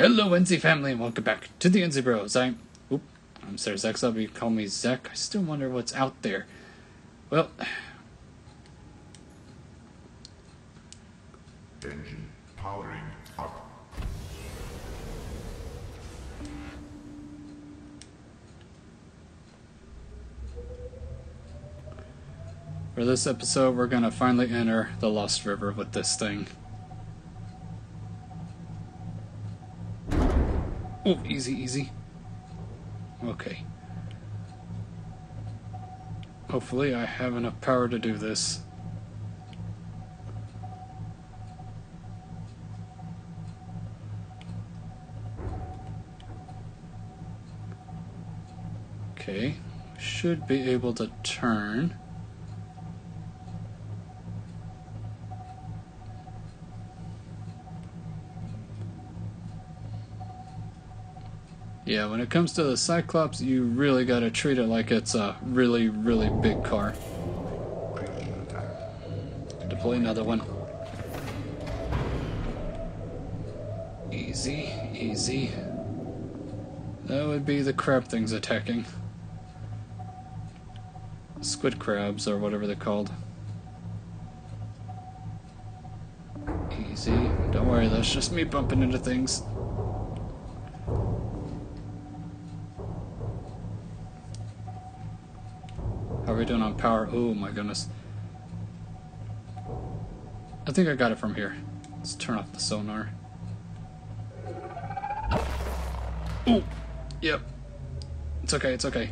Hello, NZ family, and welcome back to the NZ Bros. I'm, oop, I'm Sir Zexel, you call me Zek. I still wonder what's out there. Well, Engine powering up. for this episode, we're gonna finally enter the Lost River with this thing. Oh, easy, easy. Okay. Hopefully, I have enough power to do this. Okay, should be able to turn. Yeah, when it comes to the Cyclops, you really gotta treat it like it's a really, really big car. Deploy another one. Easy, easy. That would be the crab things attacking. Squid crabs, or whatever they're called. Easy. Don't worry, that's just me bumping into things. We doing on power? Oh my goodness. I think I got it from here. Let's turn off the sonar. Oh, yep. It's okay, it's okay.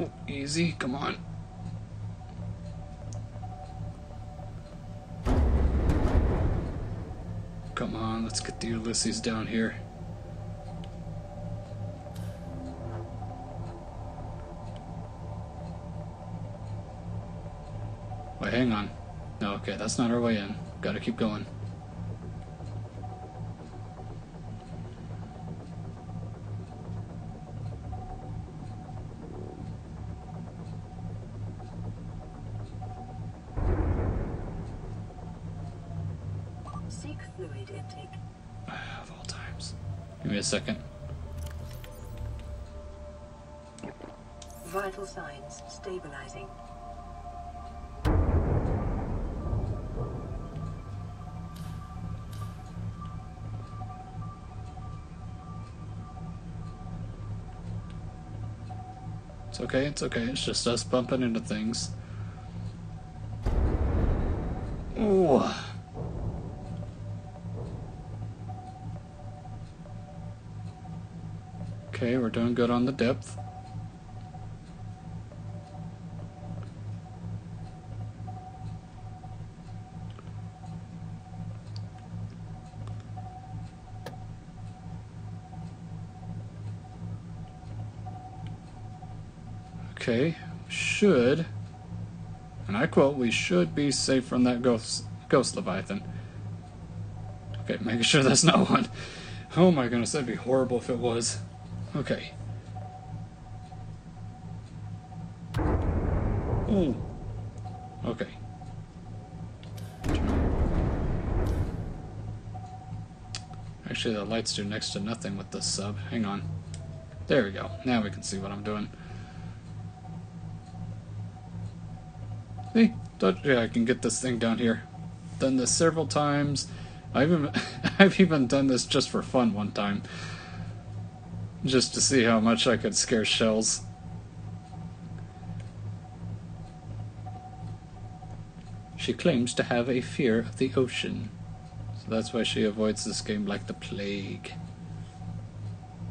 Oh, easy, come on. Let's get the Ulysses down here. Wait, hang on. No, okay, that's not our way in. Gotta keep going. Okay, it's okay. It's just us bumping into things. Ooh. Okay, we're doing good on the depth. Okay, should, and I quote, we should be safe from that ghost, ghost Leviathan. Okay, making sure that's not one. Oh my goodness, that'd be horrible if it was. Okay. Ooh. Okay. Actually, the lights do next to nothing with this sub. Hang on. There we go. Now we can see what I'm doing. See? Thought, yeah, I can get this thing down here. Done this several times. I've even, I've even done this just for fun one time. Just to see how much I could scare shells. She claims to have a fear of the ocean. So that's why she avoids this game like the plague.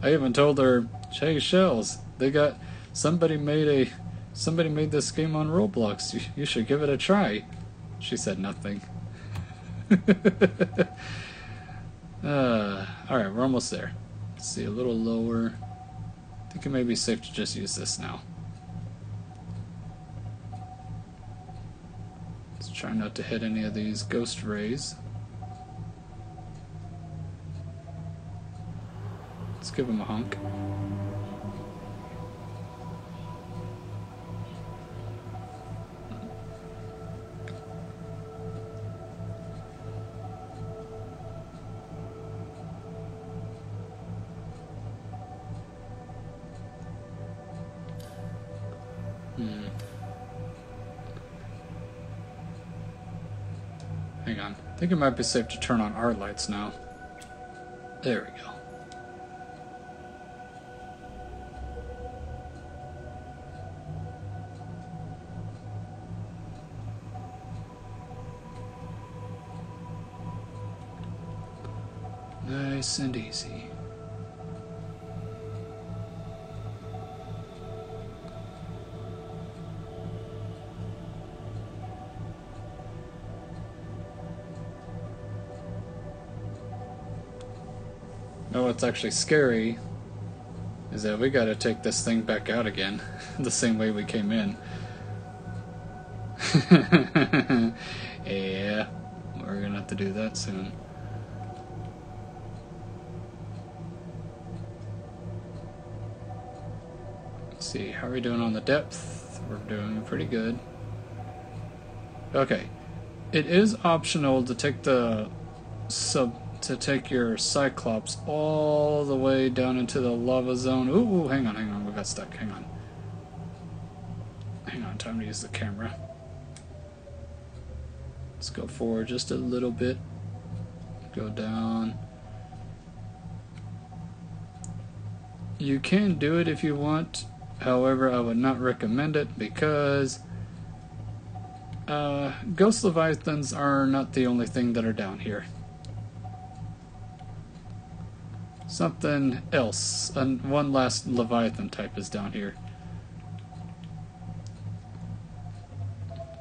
I even told her, hey shells, they got somebody made a somebody made this game on Roblox. You, you should give it a try. She said nothing. uh, alright, we're almost there. Let's see, a little lower. I think it may be safe to just use this now. Let's try not to hit any of these ghost rays. Let's give him a honk. Think it might be safe to turn on our lights now. There we go. Nice and easy. What's actually scary is that we gotta take this thing back out again, the same way we came in. yeah, we're gonna have to do that soon. Let's see, how are we doing on the depth? We're doing pretty good. Okay, it is optional to take the sub to take your Cyclops all the way down into the lava zone. Ooh, ooh, hang on, hang on, we got stuck. Hang on. Hang on, time to use the camera. Let's go forward just a little bit. Go down. You can do it if you want. However, I would not recommend it because uh, Ghost Leviathans are not the only thing that are down here. Something else, and one last Leviathan type is down here.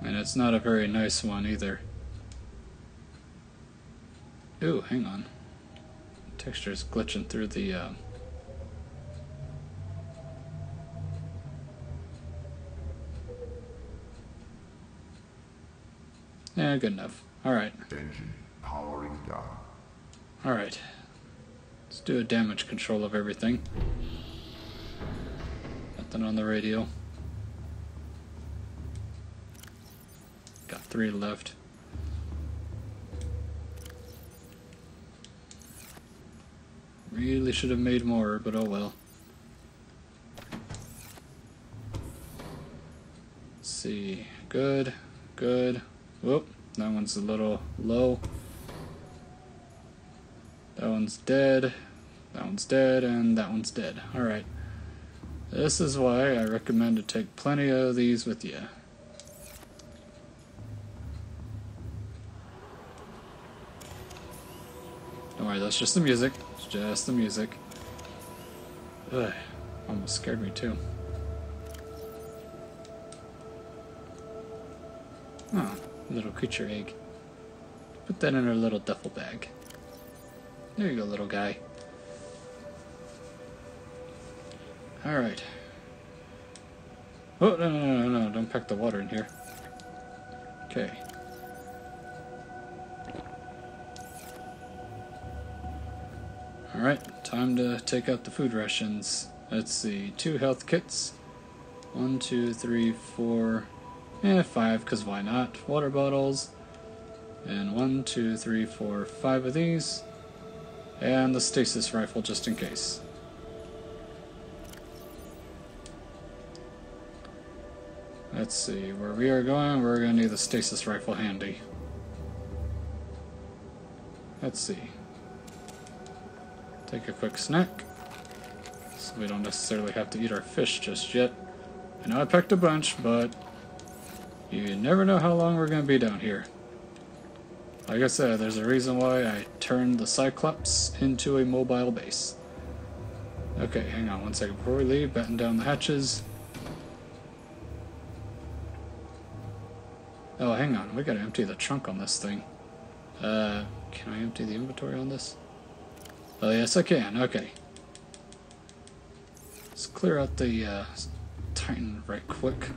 And it's not a very nice one either. Ooh, hang on. Texture is glitching through the. Uh... Yeah, good enough. Alright. Engine powering down. Alright. Do a damage control of everything. Nothing on the radio. Got three left. Really should have made more, but oh well. Let's see. Good, good. Whoop, that one's a little low. That one's dead. That one's dead, and that one's dead. Alright. This is why I recommend to take plenty of these with you. Don't worry, that's just the music. It's just the music. Ugh, almost scared me too. Oh, little creature egg. Put that in our little duffel bag. There you go, little guy. Alright. Oh, no, no, no, no, don't pack the water in here. Okay. Alright, time to take out the food rations. Let's see, two health kits. One, two, three, four, eh, five, because why not? Water bottles. And one, two, three, four, five of these. And the stasis rifle just in case. Let's see, where we are going, we're going to need the stasis rifle handy. Let's see. Take a quick snack. So we don't necessarily have to eat our fish just yet. I know I packed a bunch, but you never know how long we're going to be down here. Like I said, there's a reason why I turned the Cyclops into a mobile base. Okay, hang on one second before we leave, batten down the hatches. Oh, hang on, we gotta empty the trunk on this thing. Uh, can I empty the inventory on this? Oh, yes, I can, okay. Let's clear out the uh, Titan right quick.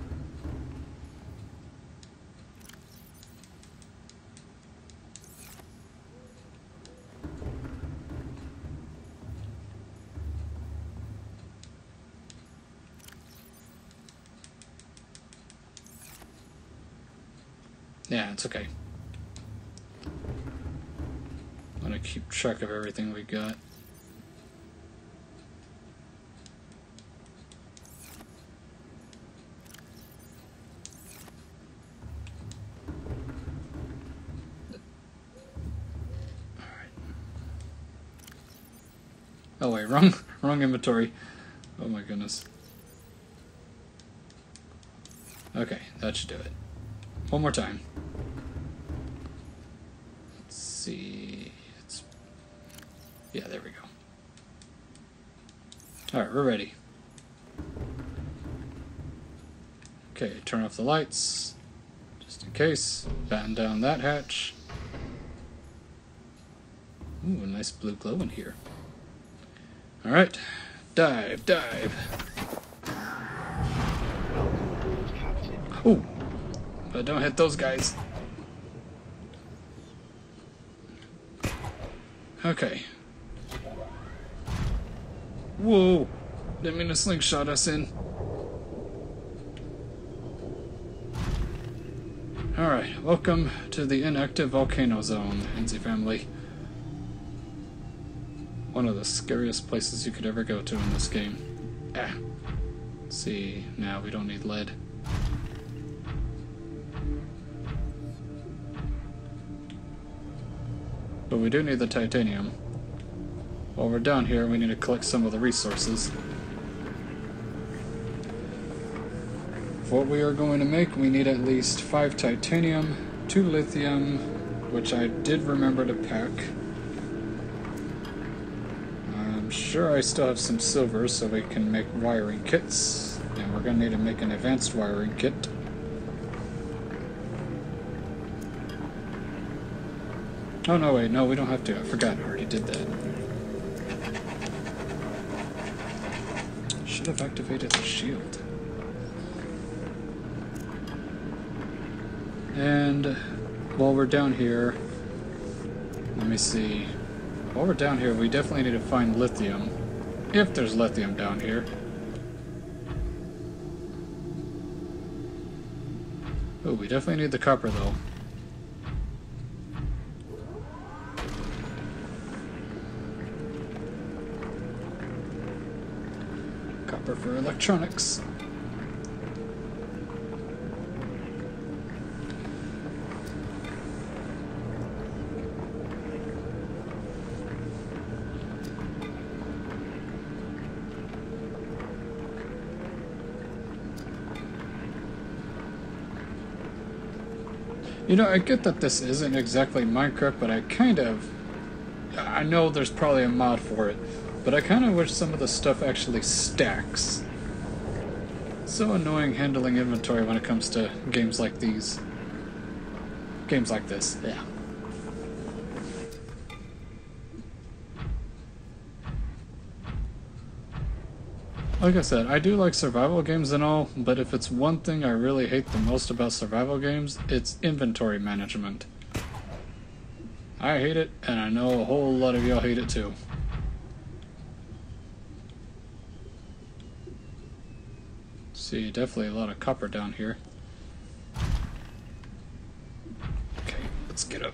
Yeah, it's okay. I'm gonna keep track of everything we got. All right. Oh wait, wrong, wrong inventory. Oh my goodness. Okay, that should do it. One more time. All right, we're ready. Okay, turn off the lights, just in case. Batten down that hatch. Ooh, a nice blue glow in here. All right, dive, dive. Ooh, but don't hit those guys. Okay. Whoa, didn't mean to slingshot us in. Alright, welcome to the inactive volcano zone, NZ family. One of the scariest places you could ever go to in this game. Ah. See, now we don't need lead. But we do need the titanium. While we're down here, we need to collect some of the resources. For what we are going to make, we need at least 5 titanium, 2 lithium, which I did remember to pack. I'm sure I still have some silver so we can make wiring kits. And we're going to need to make an advanced wiring kit. Oh no, wait, no, we don't have to. I forgot, I already did that. Should have activated the shield. And while we're down here, let me see. While we're down here, we definitely need to find lithium. If there's lithium down here. Oh, we definitely need the copper though. For electronics. You know, I get that this isn't exactly Minecraft, but I kind of. I know there's probably a mod for it, but I kind of wish some of the stuff actually stacks. So annoying handling inventory when it comes to games like these. Games like this, yeah. Like I said, I do like survival games and all, but if it's one thing I really hate the most about survival games, it's inventory management. I hate it, and I know a whole lot of y'all hate it too. See, definitely a lot of copper down here. Okay, let's get up.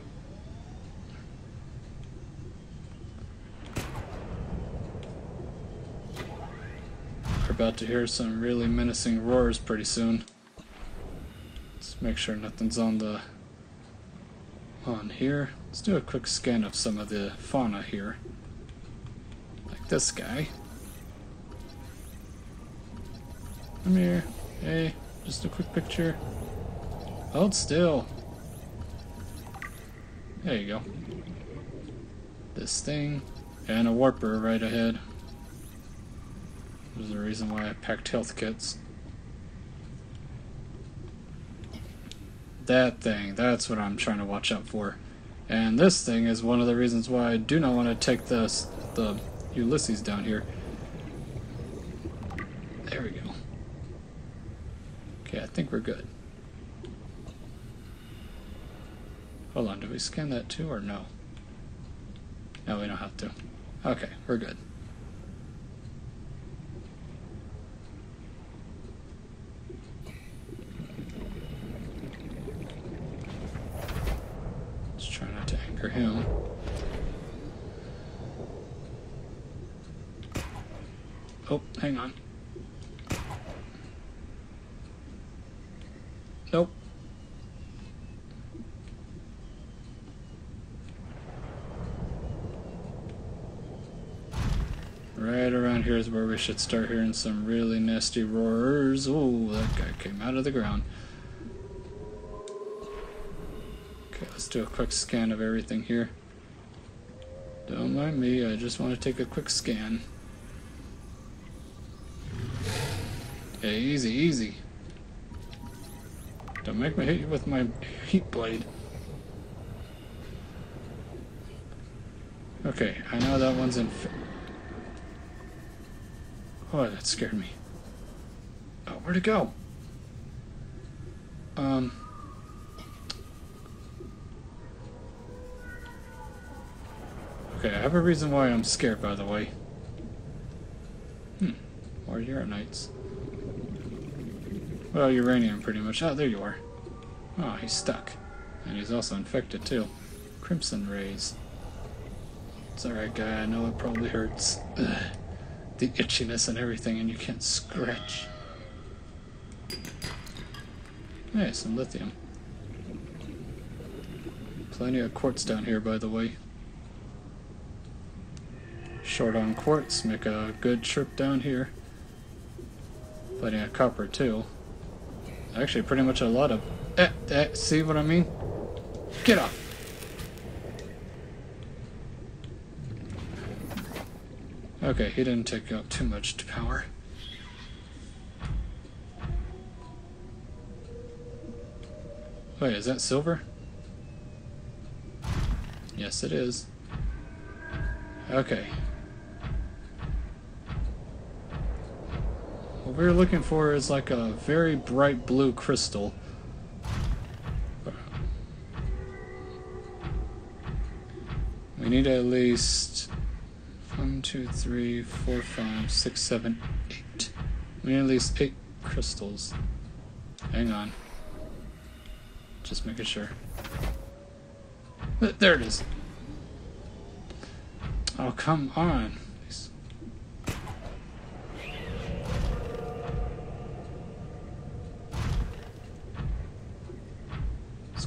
We're about to hear some really menacing roars pretty soon. Let's make sure nothing's on the on here. Let's do a quick scan of some of the fauna here. Like this guy. Come here. Hey, just a quick picture. Hold still. There you go. This thing. And a warper right ahead. There's the reason why I packed health kits. That thing, that's what I'm trying to watch out for. And this thing is one of the reasons why I do not want to take the, the Ulysses down here. There we go. Okay, I think we're good. Hold on, do we scan that too or no? No, we don't have to. Okay, we're good. Let's try not to anger him. Oh, hang on. Nope. Right around here is where we should start hearing some really nasty roars. Oh, that guy came out of the ground. Okay, let's do a quick scan of everything here. Don't mind me, I just want to take a quick scan. Okay, easy, easy. Don't make me hit you with my heat blade. Okay, I know that one's in. Oh, that scared me. Oh, where'd it go? Um. Okay, I have a reason why I'm scared, by the way. Hmm. More Uranites. Well, uranium, pretty much. Oh, there you are. Oh, he's stuck. And he's also infected, too. Crimson rays. It's alright, guy. I know it probably hurts. Ugh. The itchiness and everything, and you can't scratch. Hey, some lithium. Plenty of quartz down here, by the way. Short on quartz, make a good trip down here. Plenty of copper, too. Actually, pretty much a lot of... Eh, eh, see what I mean? Get off! Okay, he didn't take up too much power. Wait, is that silver? Yes, it is. Okay. What we're looking for is like a very bright blue crystal. We need at least one, two, three, four, five, six, seven, eight. We need at least eight crystals. Hang on. Just making sure. There it is. Oh, come on.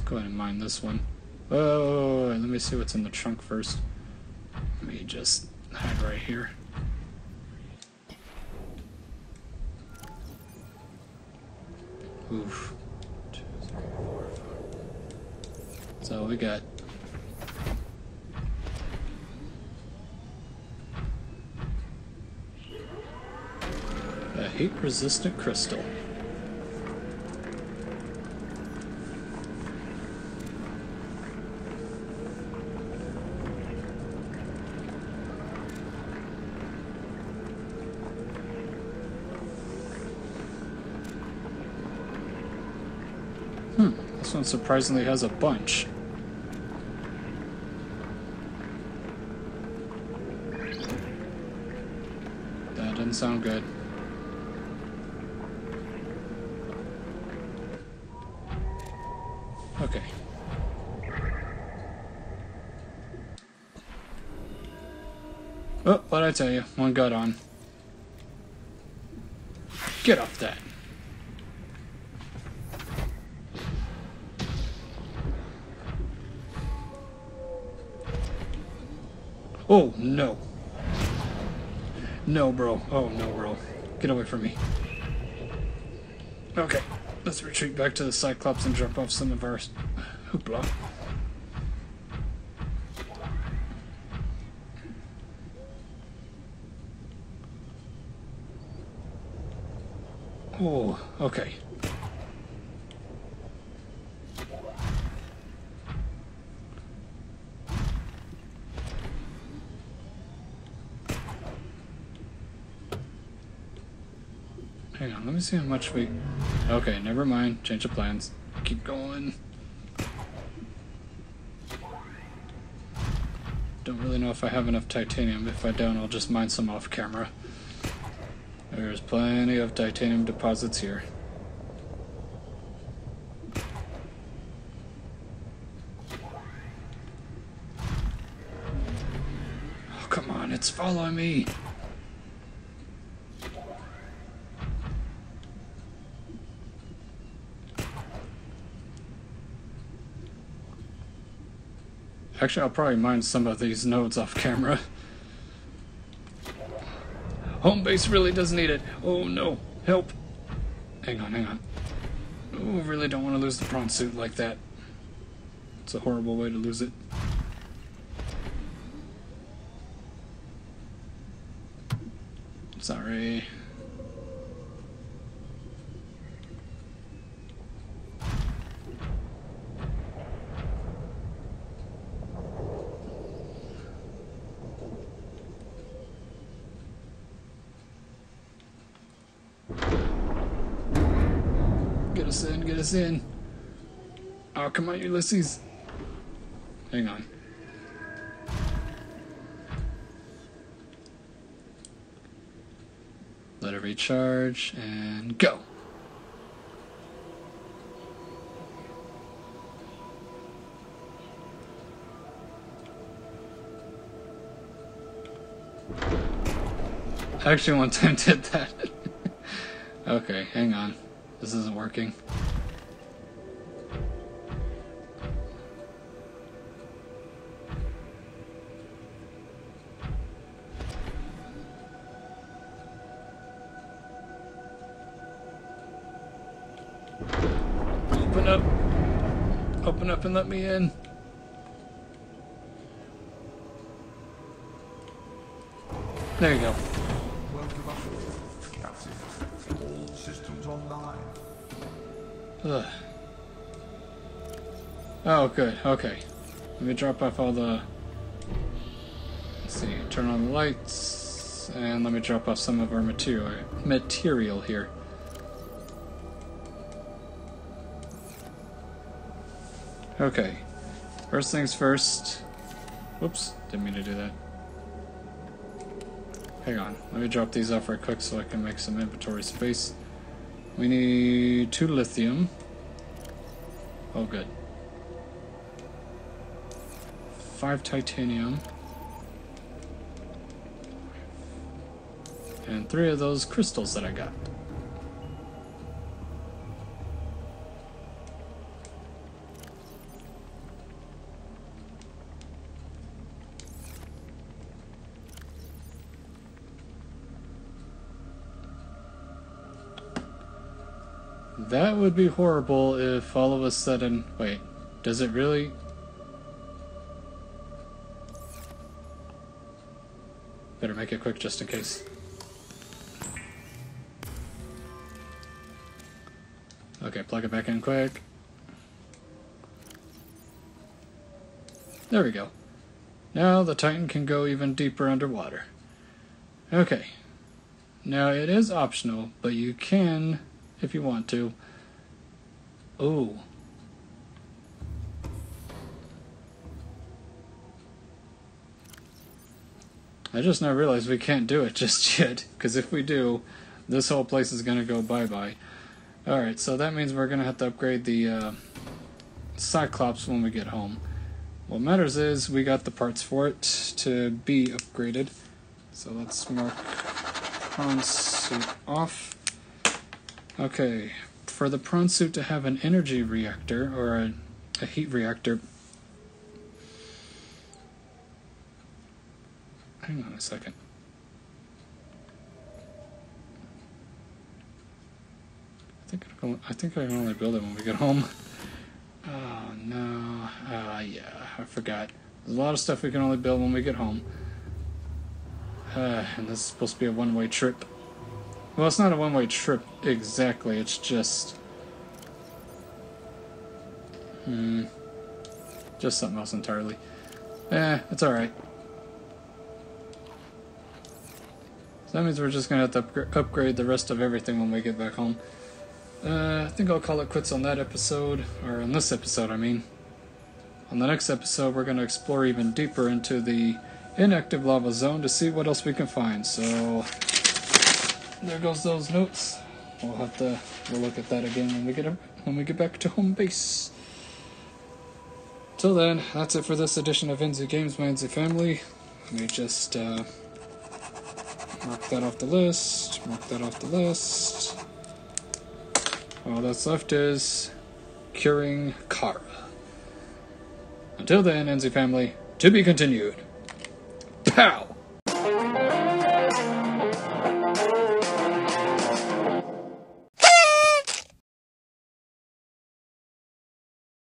Go ahead and mine this one. Oh, let me see what's in the trunk first. Let me just hide right here. Oof. So we got a heat resistant crystal. Hmm, this one surprisingly has a bunch. That doesn't sound good. Okay. Oh, what'd I tell you? One got on. Oh, no. No, bro. Oh, no, bro. Get away from me. Okay, let's retreat back to the Cyclops and drop off some of our hoopla. Oh, okay. Hang on, let me see how much we... Okay, never mind. Change of plans. Keep going. Don't really know if I have enough titanium. If I don't, I'll just mine some off camera. There's plenty of titanium deposits here. Oh, come on, it's following me. Actually, I'll probably mine some of these nodes off camera. Home base really does need it. Oh no. Help. Hang on, hang on. Oh, really don't want to lose the prawn suit like that. It's a horrible way to lose it. Sorry. Us in, get us in. Oh, come on, Ulysses. Hang on. Let it recharge and go. I actually one time did that. okay, hang on. This isn't working. Open up. Open up and let me in. There you go. Oh, good. Okay. Let me drop off all the. Let's see. Turn on the lights, and let me drop off some of our material material here. Okay. First things first. Whoops. Didn't mean to do that. Hang on. Let me drop these off right quick so I can make some inventory space. We need two lithium. Oh, good. Five titanium. And three of those crystals that I got. That would be horrible if all of a sudden. Wait, does it really? Better make it quick just in case. Okay, plug it back in quick. There we go. Now the Titan can go even deeper underwater. Okay. Now it is optional, but you can if you want to. Oh. I just now realized we can't do it just yet, because if we do, this whole place is going to go bye-bye. Alright, so that means we're going to have to upgrade the uh, Cyclops when we get home. What matters is we got the parts for it to be upgraded. So let's mark prawn suit off. Okay, for the prawn suit to have an energy reactor or a, a heat reactor. Hang on a second. I think I, think I can only build it when we get home. Oh no! Uh, yeah, I forgot. There's a lot of stuff we can only build when we get home. Uh, and this is supposed to be a one-way trip. Well, it's not a one-way trip exactly. It's just, hmm, just something else entirely. Eh, it's all So that means we're just gonna have to upgra upgrade the rest of everything when we get back home. Uh, I think I'll call it quits on that episode, or on this episode, I mean. On the next episode, we're gonna explore even deeper into the inactive lava zone to see what else we can find. So there goes those notes. We'll have to we'll look at that again when we get when we get back to home base. Till then, that's it for this edition of NZ Games, my NZ family. Let me just uh, mark that off the list. Mark that off the list. All that's left is curing Kharaa. Until then, NZ family, to be continued. Pow!